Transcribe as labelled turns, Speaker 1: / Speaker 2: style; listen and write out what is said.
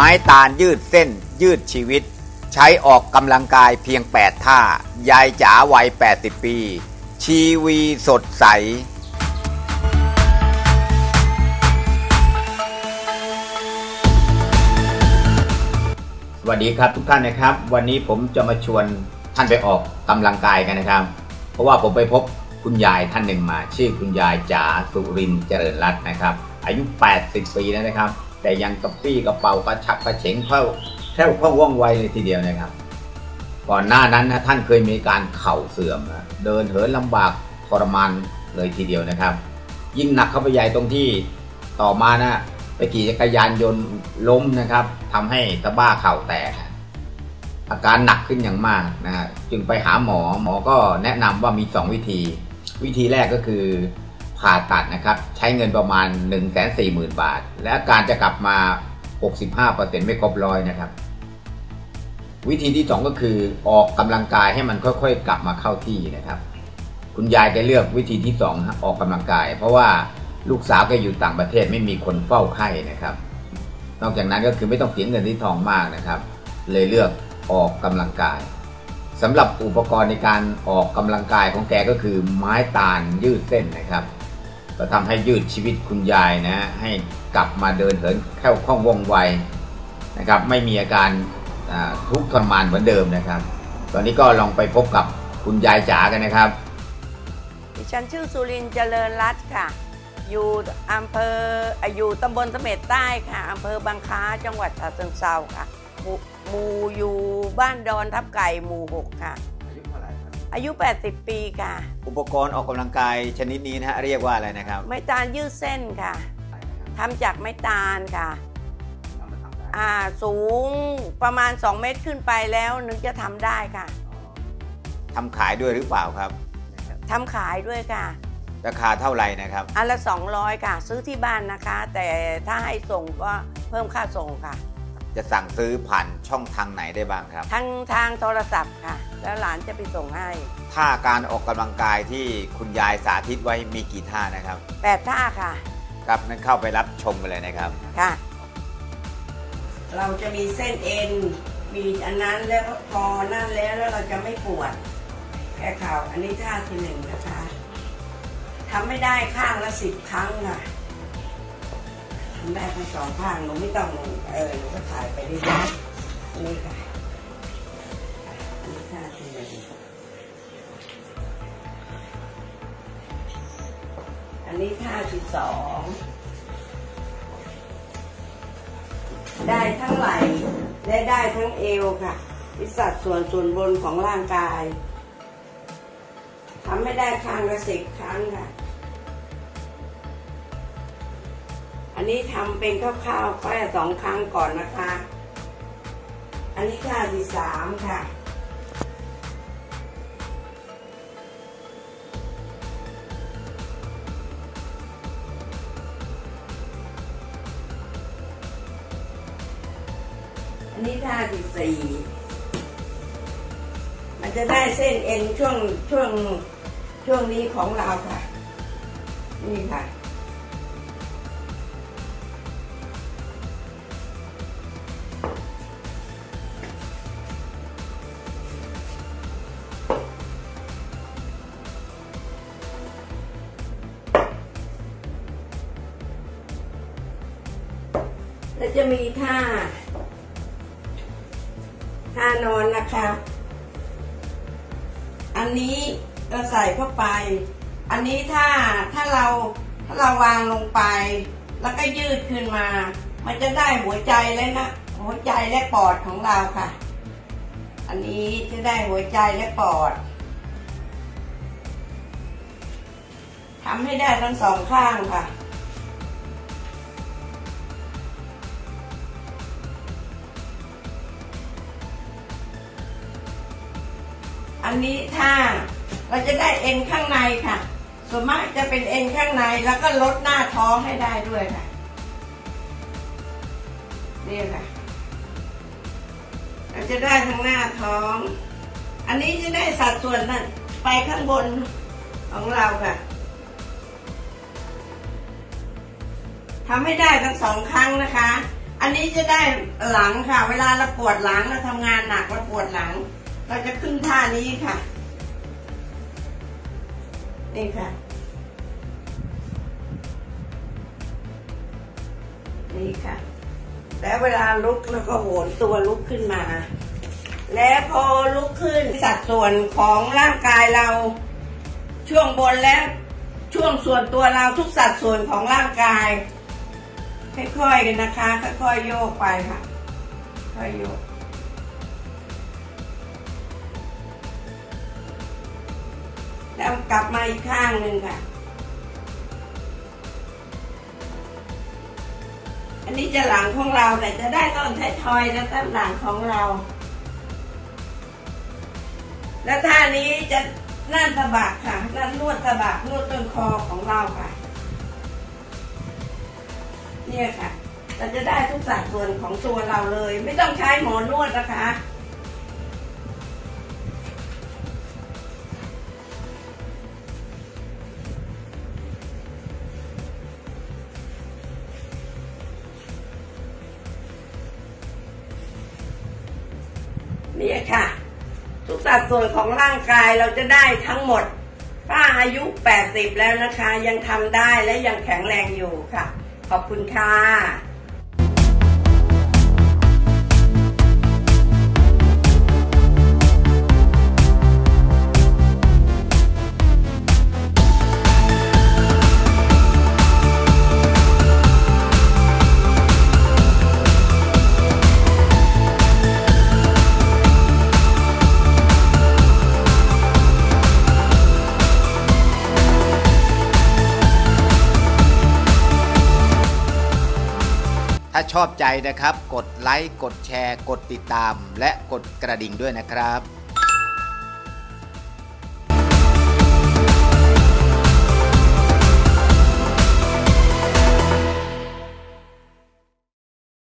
Speaker 1: ไม้ตาลยืดเส้นยืดชีวิต ใช้ออกกำลังกายเพียง 8 ท่า ยายจ๋าวัย 80 ปี ชีวีสดใส สวัสดีครับทุกท่านนะครับ วันนี้ผมจะมาชวนท่านไปออกกำลังกายกันนะครับ เพราะว่าผมไปพบคุณยายท่านหนึ่งมา ชื่อคุณยายจ๋าสุรินเจริญรัตน์นะครับ อายุ 80 ปีแล้วนะครับ แต่ยังกระปี้กระเป๋ากระชับกระเฉงเข้าแค่เข้าว่องไวเลยทีเดียวนะครับ ก่อนหน้านั้นนะท่านเคยมีการเข่าเสื่อมนะเดินเหินลำบากทรมานเลยทีเดียวนะครับ ยิ่งหนักเข้าไปใหญ่ตรงที่ต่อมานะไปขี่จักรยานยนต์ล้มนะครับทำให้สะบ้าเข่าแตกอาการหนักขึ้นอย่างมากนะจึงไปหาหมอหมอก็แนะนำว่ามี 2 วิธี วิธีแรกก็คือ ผ่าตัดนะครับ ใช้เงินประมาณ 1 4 0 0 0 0 บาท และอาการจะกลับมา 65%ไม่ครบร้อยนะครับ วิธีที่ 2 ก็คือออกกำลังกายให้มันค่อย ๆ กลับมาเข้าที่นะครับ คุณยายแกเลือกวิธีที่2ฮะออกกำลังกาย เพราะว่าลูกสาวแกอยู่ต่างประเทศไม่มีคนเฝ้าไข้นะครับ นอกจากนั้นก็คือไม่ต้องเสียเงินที่ทองมากนะครับ เลยเลือกออกกำลังกายสำหรับอุปกรณ์ในการออกกำลังกายของแกก็คือไม้ตาลยืดเส้นนะครับ ก็ทำให้ยืดชีวิตคุณยายนะให้กลับมาเดินเหินแค่วคล่องว่องไวนะครับไม่มีอาการทุกข์ทรมานเหมือนเดิมนะครับ ตอนนี้ก็ลองไปพบกับคุณยายจ๋ากันนะครับ
Speaker 2: ดิฉันชื่อสุรินทร์เจริญรัตน์ค่ะ อยู่อำเภออยู่ตำบลเสม็ดใต้ค่ะอำเภอบางค้าจังหวัดฉะเชิงเทราค่ะหมู่อยู่บ้านดอนทับไก่หมู่หกค่ะ อายุ 80 ปีค่ะ
Speaker 1: อุปกรณ์ออกกำลังกายชนิดนี้นะฮะเรียกว่าอะไรนะครับ
Speaker 2: ไม้ตาลยืดเส้นค่ะทำจากไม้ตาลค่ะ อ่าสูงประมาณ 2 เมตรขึ้นไปแล้วนึกจะทำได้ค่ะ
Speaker 1: ทำขายด้วยหรือเปล่าครับ
Speaker 2: ทำขายด้วยค่ะ
Speaker 1: ราคาเท่าไหร่นะครับ
Speaker 2: อันละ 200 ค่ะ ซื้อที่บ้านนะคะ แต่ถ้าให้ส่งก็เพิ่มค่าส่งค่ะ
Speaker 1: จะสั่งซื้อผ่านช่องทางไหนได้บ้างครับ
Speaker 2: ทั้งทางโทรศัพท์ค่ะ แล้วหลานจะไปส่งให้
Speaker 1: ท่าการออกกำลังกายที่คุณยายสาธิตไว้มีกี่ท่านะครับ
Speaker 2: แปดท่าค่ะ
Speaker 1: ครับนั้นเข้าไปรับชมกันเลยนะครับ
Speaker 2: ค่ะ เราจะมีเส้นเอ็น มีอันนั้นแล้วก็พอนั่นแล้วแล้วเราจะไม่ปวด แค่เข่าอันนี้ท่าที่หนึ่งนะคะทำไม่ได้ข้างละสิบครั้งค่ะ ทำได้ทั้งสองข้างหนูไม่ต้องเออหนูก็ถ่ายไปเรื่อยๆอันนี้ค่ะนนี้ท่าที่หนึ่งอันนี้ท่าที่สองได้ทั้งไหล่และได้ทั้งเอวค่ะวิสัดส่วนส่วนบนของร่างกายทำให้ได้ข้างละสิบครั้งค่ะ นี้ทำเป็นคร่าวๆแค่สองครั้งก่อนนะคะ อันนี้ท่าที่สามค่ะอันนี้ท่าที่สี่ มันจะได้เส้นเอ็นช่วงช่วงช่วงนี้ของเราค่ะ นี่ค่ะ แล้วจะมีท่าท่านอนนะคะ อันนี้เราใส่เข้าไป อันนี้ถ้าถ้าเราถ้าเราวางลงไป แล้วก็ยืดขึ้นมา มันจะได้หัวใจและนะหัวใจและปอดของเราค่ะ อันนี้จะได้หัวใจและปอดทำให้ได้ทั้งสองข้างค่ะ อันนี้ถ้าเราจะได้เอ็นข้างในค่ะ ส่วนมากจะเป็นเอ็นข้างในแล้วก็ลดหน้าท้องให้ได้ด้วยค่ะนี่ค่ะเราจะได้ทั้งหน้าท้อง อันนี้จะได้สัดส่วนนั่นไปข้างบนของเราค่ะทำให้ได้ทั้งสองครั้งนะคะ อันนี้จะได้หลังค่ะ เวลาเราปวดหลังเราทำงานหนักเราปวดหลัง เราจะขึ้นท่านี้ค่ะ นี่ค่ะ นี่ค่ะ แล้วเวลาลุกแล้วก็โหนตัวลุกขึ้นมา แล้วพอลุกขึ้นสัดส่วนของร่างกายเราช่วงบนและช่วงส่วนตัวเราทุกสัดส่วนของร่างกาย ค่อยๆกันนะคะ ค่อยๆโยกไปค่ะ ค่อยโยก แล้วกลับมาอีกข้างหนึ่งค่ะ อันนี้จะหลังของเราแต่จะได้ต้นไททอยและต้นหลังของเรา แล้วท่านี้จะนั่นสะบักค่ะ นั่นนวดสะบักนวดต้นคอของเราค่ะ เนี่ยค่ะเราจะได้ทุกสัดส่วนของตัวเราเลย ไม่ต้องใช้หมอนวดนะคะ นี้ค่ะ ทุกสัดส่วนของร่างกายเราจะได้ทั้งหมด ป้าอายุ 80 แล้วนะคะ ยังทำได้และยังแข็งแรงอยู่ค่ะ ขอบคุณค่ะ
Speaker 1: อบใจนะครับ กดไลค์ กดแชร์ กดติดตาม และกดกระดิ่งด้วยนะครับ